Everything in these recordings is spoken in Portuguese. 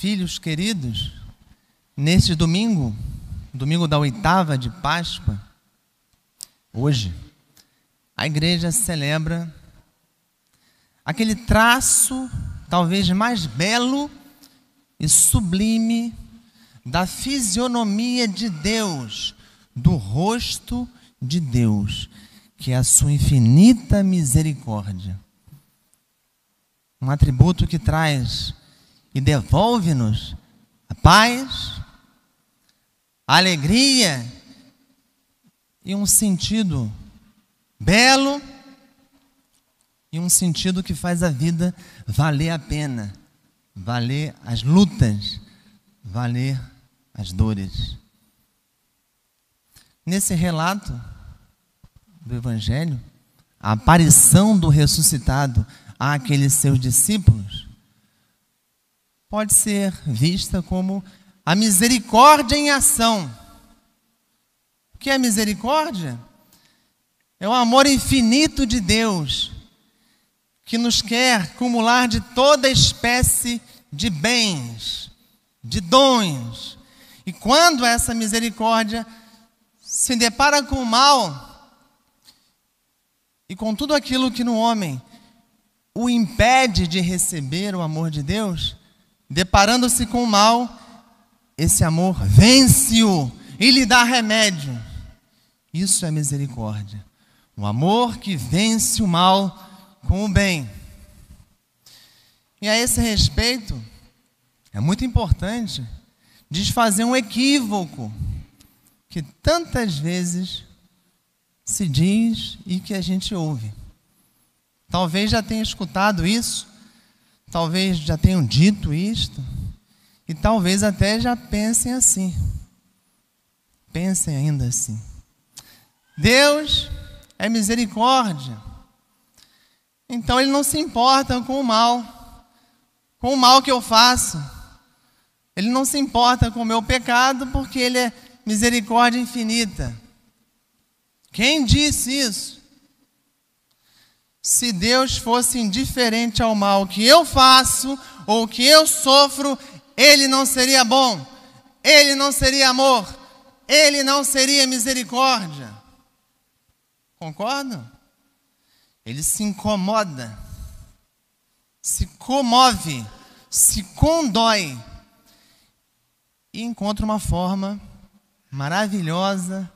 filhos queridos, neste domingo, domingo da oitava de Páscoa, hoje, a igreja celebra aquele traço talvez mais belo e sublime da fisionomia de Deus, do rosto de Deus, que é a sua infinita misericórdia. Um atributo que traz e devolve-nos a paz, a alegria e um sentido belo e um sentido que faz a vida valer a pena, valer as lutas, valer as dores. Nesse relato do Evangelho, a aparição do ressuscitado àqueles seus discípulos pode ser vista como a misericórdia em ação. O que é misericórdia? É o amor infinito de Deus que nos quer acumular de toda espécie de bens, de dons. E quando essa misericórdia se depara com o mal e com tudo aquilo que no homem o impede de receber o amor de Deus, deparando-se com o mal, esse amor vence-o e lhe dá remédio. Isso é misericórdia. O amor que vence o mal com o bem. E a esse respeito, é muito importante desfazer um equívoco que tantas vezes se diz e que a gente ouve. Talvez já tenham escutado isso, talvez já tenham dito isto, e talvez até já pensem assim. Pensem ainda assim. Deus é misericórdia. Então ele não se importa com o mal, com o mal que eu faço. Ele não se importa com o meu pecado, porque ele é misericórdia infinita. Quem disse isso? Se Deus fosse indiferente ao mal que eu faço ou que eu sofro, ele não seria bom, ele não seria amor, ele não seria misericórdia. Concordam? Ele se incomoda, se comove, se condói e encontra uma forma maravilhosa,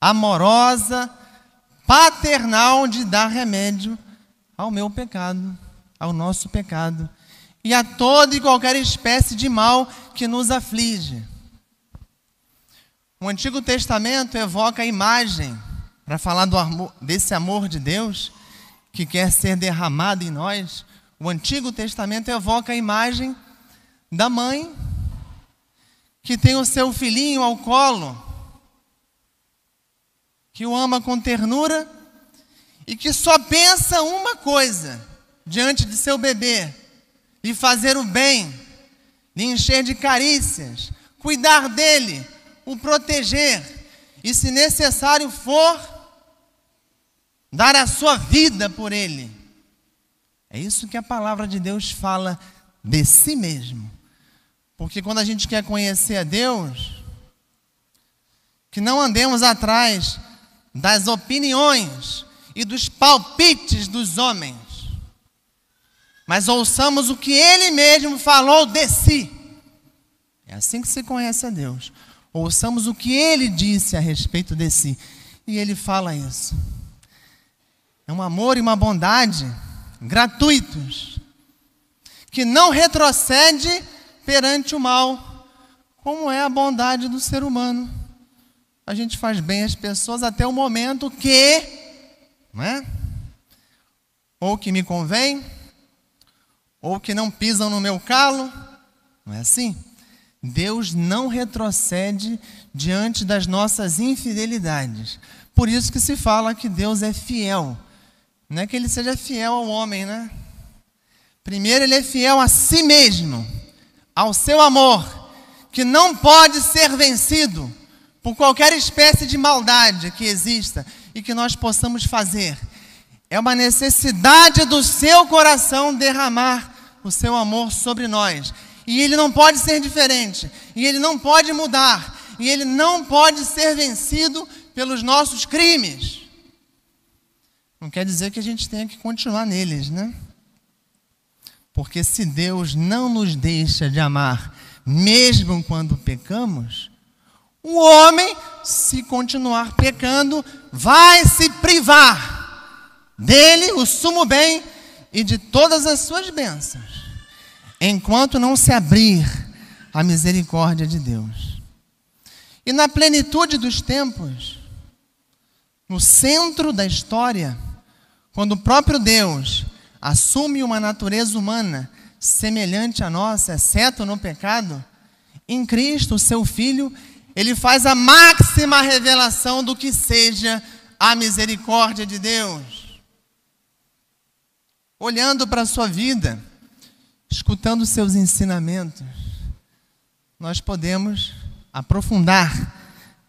amorosa, paternal de dar remédio ao meu pecado, ao nosso pecado e a toda e qualquer espécie de mal que nos aflige. O Antigo Testamento evoca a imagem para falar amor, desse amor de Deus que quer ser derramado em nós, o Antigo Testamento evoca a imagem da mãe que tem o seu filhinho ao colo, que o ama com ternura e que só pensa uma coisa diante de seu bebê: lhe fazer o bem, lhe encher de carícias, cuidar dele, o proteger e, se necessário for, dar a sua vida por ele. É isso que a palavra de Deus fala de si mesmo. Porque quando a gente quer conhecer a Deus, que não andemos atrás das opiniões e dos palpites dos homens, mas ouçamos o que ele mesmo falou de si. É assim que se conhece a Deus. Ouçamos o que ele disse a respeito de si. E ele fala isso. É um amor e uma bondade gratuitos, que não retrocede perante o mal, como é a bondade do ser humano. A gente faz bem às pessoas até o momento que, não é? Ou que me convém, ou que não pisam no meu calo, não é assim? Deus não retrocede diante das nossas infidelidades. Por isso que se fala que Deus é fiel não é que ele seja fiel ao homem, né? Primeiro, ele é fiel a si mesmo, ao seu amor, que não pode ser vencido por qualquer espécie de maldade que exista e que nós possamos fazer. É uma necessidade do seu coração derramar o seu amor sobre nós. E ele não pode ser diferente. E ele não pode mudar. E ele não pode ser vencido pelos nossos crimes. Não quer dizer que a gente tenha que continuar neles, né? Porque se Deus não nos deixa de amar, mesmo quando pecamos, o homem, se continuar pecando, vai se privar dele, o sumo bem, e de todas as suas bênçãos, enquanto não se abrir a misericórdia de Deus. E na plenitude dos tempos, no centro da história, quando o próprio Deus assume uma natureza humana semelhante à nossa, exceto no pecado, em Cristo, seu Filho, ele faz a máxima revelação do que seja a misericórdia de Deus. Olhando para a sua vida, escutando seus ensinamentos, nós podemos aprofundar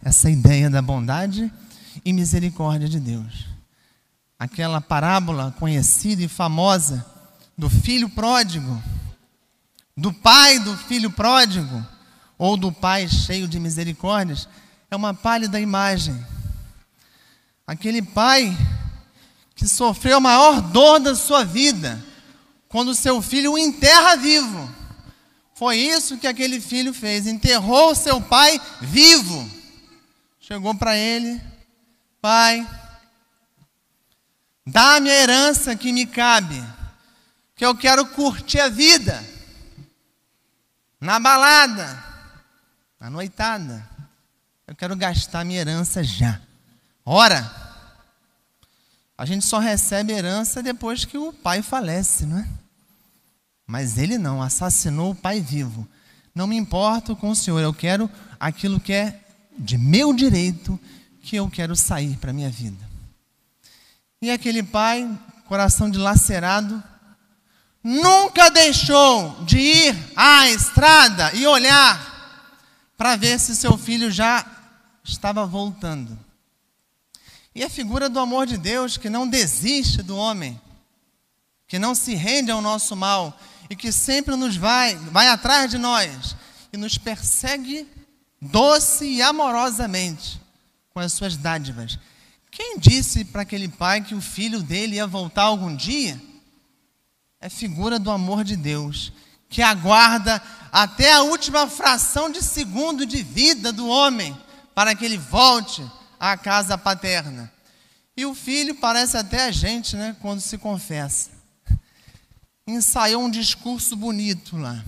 essa ideia da bondade e misericórdia de Deus aquela parábola conhecida e famosa do filho pródigo, do pai do filho pródigo, ou do pai cheio de misericórdias, é uma pálida imagem. Aquele pai que sofreu a maior dor da sua vida, quando seu filho o enterra vivo. Foi isso que aquele filho fez, enterrou seu pai vivo. Chegou para ele, pai, Dá-me a herança que me cabe, que eu quero curtir a vida. Na balada, na noitada. Eu quero gastar minha herança já. Ora, a gente só recebe herança depois que o pai falece, não é? Mas ele não, assassinou o pai vivo. Não me importo com o senhor, eu quero aquilo que é de meu direito, que eu quero sair para a minha vida. E aquele pai, coração dilacerado, nunca deixou de ir à estrada e olhar para ver se seu filho já estava voltando. E a figura do amor de Deus que não desiste do homem, que não se rende ao nosso mal e que sempre nos vai, vai atrás de nós e nos persegue doce e amorosamente com as suas dádivas. Quem disse para aquele pai que o filho dele ia voltar algum dia? É figura do amor de Deus, que aguarda até a última fração de segundo de vida do homem para que ele volte à casa paterna. E o filho parece até a gente, né, quando se confessa. Ensaiou um discurso bonito lá.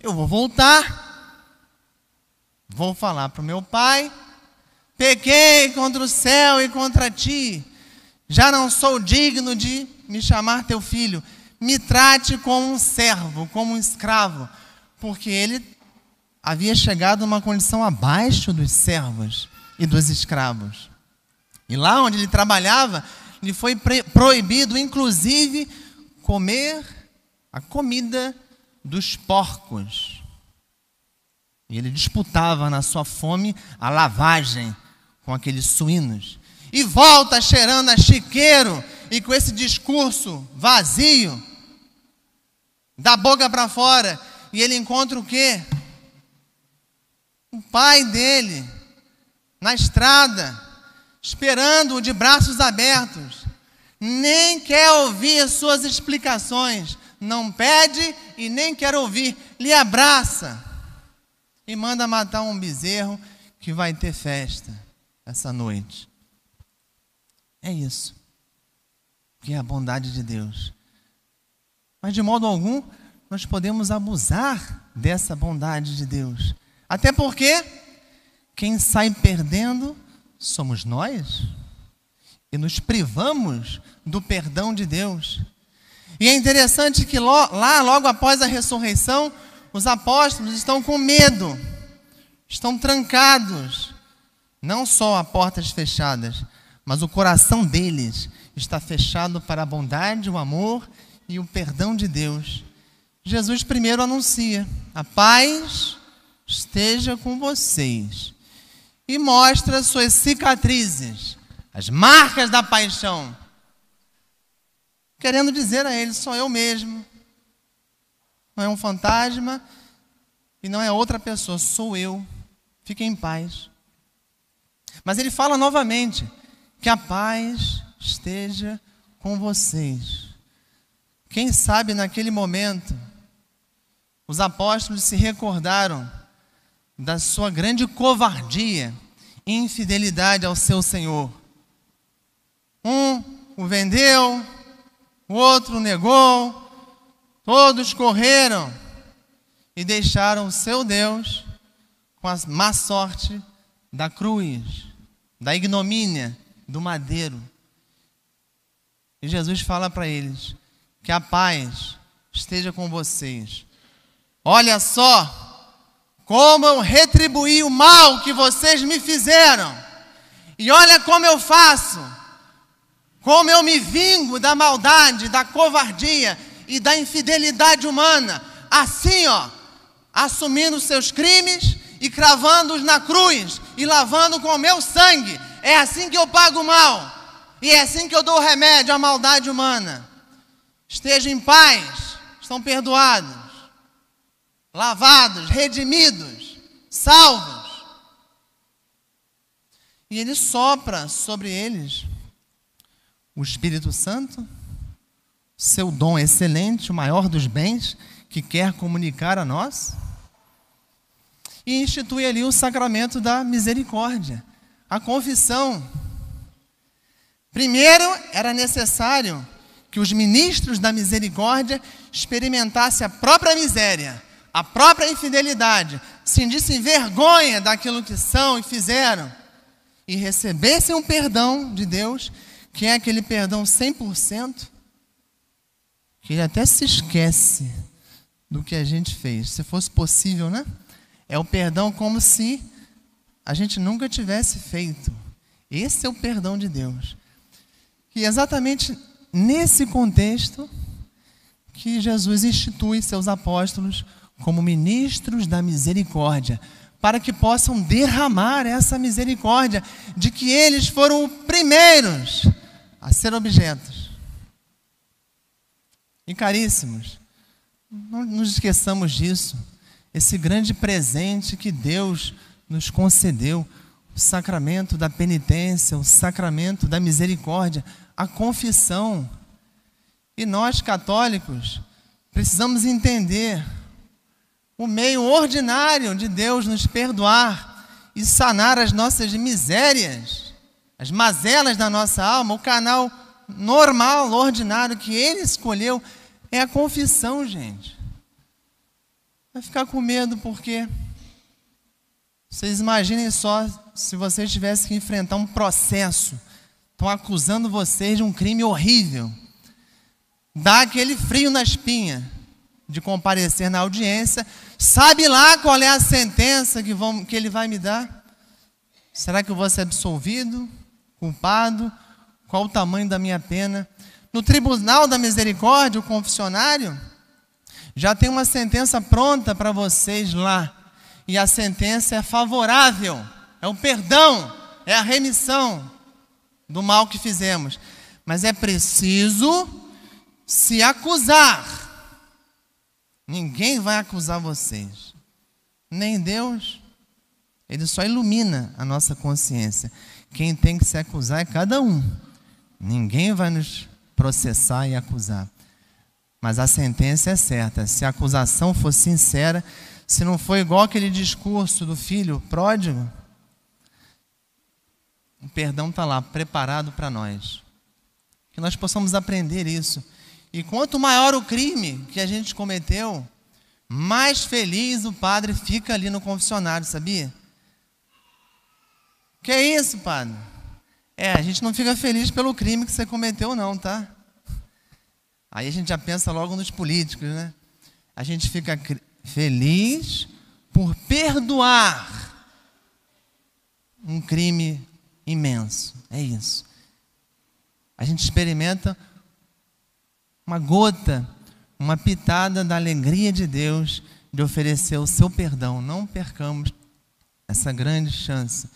Eu vou voltar, vou falar para o meu pai, Pequei contra o céu e contra ti. Já não sou digno de me chamar teu filho. Me trate como um servo, como um escravo. Porque ele havia chegado a uma condição abaixo dos servos e dos escravos. E lá onde ele trabalhava, lhe foi proibido, inclusive, comer a comida dos porcos. E ele disputava na sua fome a lavagem com aqueles suínos. E volta cheirando a chiqueiro e com esse discurso vazio, da boca para fora. E ele encontra o quê? O pai dele, na estrada, esperando-o de braços abertos. Nem quer ouvir as suas explicações. Não pede e nem quer ouvir. Lhe abraça e manda matar um bezerro que vai ter festa essa noite. É isso. Que é a bondade de Deus. Mas de modo algum nós podemos abusar dessa bondade de Deus. Até porque quem sai perdendo somos nós. E nos privamos do perdão de Deus. E é interessante que lá, logo após a ressurreição, os apóstolos estão com medo, estão trancados, não só a portas fechadas, mas o coração deles está fechado para a bondade, o amor e o perdão de Deus. Jesus primeiro anuncia: a paz esteja com vocês. E mostra suas cicatrizes, as marcas da paixão. Querendo dizer a ele: sou eu mesmo. Não é um fantasma, E não é outra pessoa, sou eu. Fiquem em paz. Mas ele fala novamente: que a paz esteja com vocês. Quem sabe naquele momento, os apóstolos se recordaram da sua grande covardia e infidelidade ao seu Senhor. Um o vendeu, o outro o negou, todos correram e deixaram o seu Deus com a má sorte da cruz, da ignomínia, do madeiro. E Jesus fala para eles: que a paz esteja com vocês. Olha só como eu retribuí o mal que vocês me fizeram. E olha como eu faço. Como eu me vingo da maldade, da covardia e da infidelidade humana. Assim, ó, assumindo seus crimes e cravando-os na cruz e lavando com o meu sangue. É assim que eu pago o mal. E é assim que eu dou remédio à maldade humana. Estejam em paz, estão perdoados, lavados, redimidos, salvos. E ele sopra sobre eles o Espírito Santo, seu dom excelente, o maior dos bens que quer comunicar a nós, e institui ali o sacramento da misericórdia, a confissão. Primeiro era necessário que os ministros da misericórdia experimentassem a própria miséria, a própria infidelidade, sentissem vergonha daquilo que são e fizeram, e recebessem um perdão de Deus, que é aquele perdão 100%, que ele até se esquece do que a gente fez. Se fosse possível, né? É o perdão como se a gente nunca tivesse feito. Esse é o perdão de Deus. E exatamente nesse contexto que Jesus institui seus apóstolos como ministros da misericórdia, para que possam derramar essa misericórdia de que eles foram os primeiros a ser objetos. E caríssimos, não nos esqueçamos disso, esse grande presente que Deus nos concedeu, o sacramento da penitência, o sacramento da misericórdia, a confissão. E nós, católicos, precisamos entender o meio ordinário de Deus nos perdoar e sanar as nossas misérias, as mazelas da nossa alma, o canal normal, ordinário que Ele escolheu é a confissão, gente. Vai ficar com medo porque vocês imaginem só se vocês tivessem que enfrentar um processo, estão acusando vocês de um crime horrível. Dá aquele frio na espinha de comparecer na audiência, sabe lá qual é a sentença que, vão, que ele vai me dar? Será que eu vou ser absolvido, culpado? Qual o tamanho da minha pena? No tribunal da misericórdia, o confessionário, já tem uma sentença pronta para vocês lá. E a sentença é favorável, é o perdão, é a remissão do mal que fizemos. Mas é preciso se acusar. Ninguém vai acusar vocês, nem Deus. Ele só ilumina a nossa consciência. Quem tem que se acusar é cada um. Ninguém vai nos processar e acusar. Mas a sentença é certa. Se a acusação for sincera, se não for igual aquele discurso do filho pródigo, o perdão está lá, preparado para nós. Que nós possamos aprender isso. E quanto maior o crime que a gente cometeu, mais feliz o padre fica ali no confessionário, sabia? Que é isso, padre? É, a gente não fica feliz pelo crime que você cometeu, não, tá? Aí a gente já pensa logo nos políticos, né? A gente fica feliz por perdoar um crime imenso. É isso. A gente experimenta uma gota, uma pitada da alegria de Deus de oferecer o seu perdão. Não percamos essa grande chance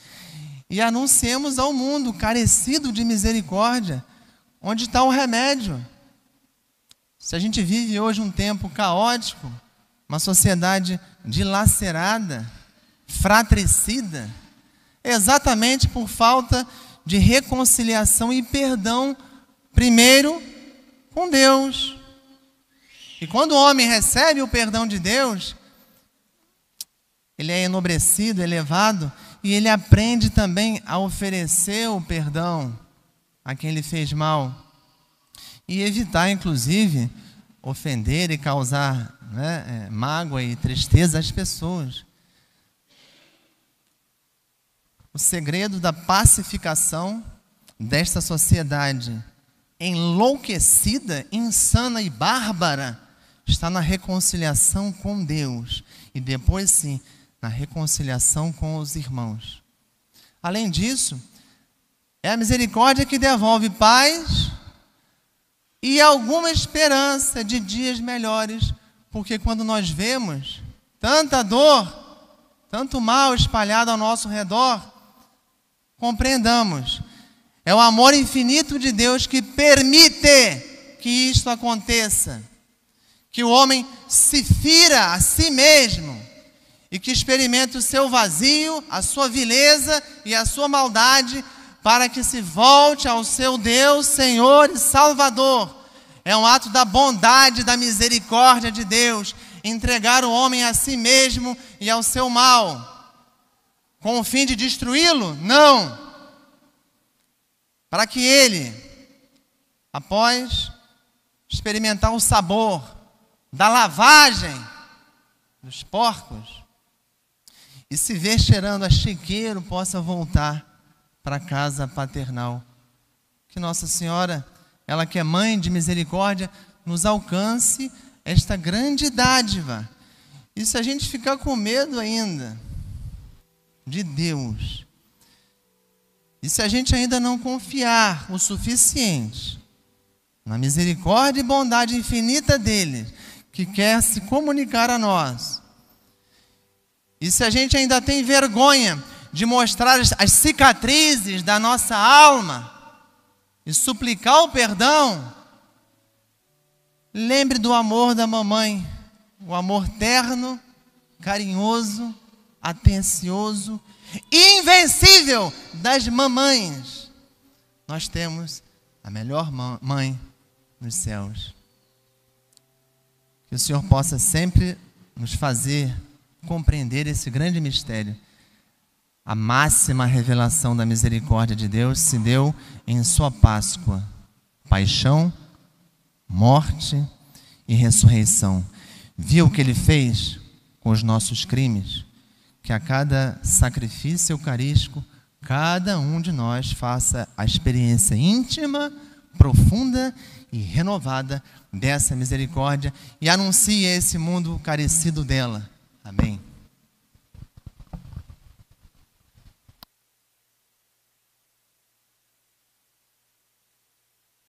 e anunciemos ao mundo carecido de misericórdia onde está o remédio. Se a gente vive hoje um tempo caótico, uma sociedade dilacerada, fratricida, exatamente por falta de reconciliação e perdão, primeiro com Deus. E quando o homem recebe o perdão de Deus, ele é enobrecido, elevado, e ele aprende também a oferecer o perdão a quem lhe fez mal. E evitar, inclusive, ofender e causar né, é, mágoa e tristeza às pessoas. O segredo da pacificação desta sociedade enlouquecida, insana e bárbara está na reconciliação com Deus e depois sim na reconciliação com os irmãos. Além disso, é a misericórdia que devolve paz e alguma esperança de dias melhores, porque quando nós vemos tanta dor, tanto mal espalhado ao nosso redor, compreendamos, é o amor infinito de Deus que permite que isto aconteça, que o homem se fira a si mesmo e que experimente o seu vazio, a sua vileza e a sua maldade para que se volte ao seu Deus, Senhor e Salvador. É um ato da bondade, da misericórdia de Deus, entregar o homem a si mesmo e ao seu mal, com o fim de destruí-lo? Não. Para que ele, após experimentar o sabor da lavagem dos porcos, e se ver cheirando a chiqueiro, possa voltar para a casa paternal. Que Nossa Senhora, ela que é mãe de misericórdia, nos alcance esta grande dádiva. E se a gente ficar com medo ainda de Deus, e se a gente ainda não confiar o suficiente na misericórdia e bondade infinita dele, que quer se comunicar a nós, e se a gente ainda tem vergonha de mostrar as cicatrizes da nossa alma e suplicar o perdão, lembre do amor da mamãe, o amor terno, carinhoso, atencioso, invencível das mamães. Nós temos a melhor mãe nos céus. Que o Senhor possa sempre nos fazer compreender esse grande mistério a máxima revelação da misericórdia de Deus se deu em Sua Páscoa, paixão, morte e ressurreição. Viu o que Ele fez com os nossos crimes? Que a cada sacrifício eucarístico, cada um de nós faça a experiência íntima, profunda e renovada dessa misericórdia e anuncie a esse mundo carecido dela. Amém.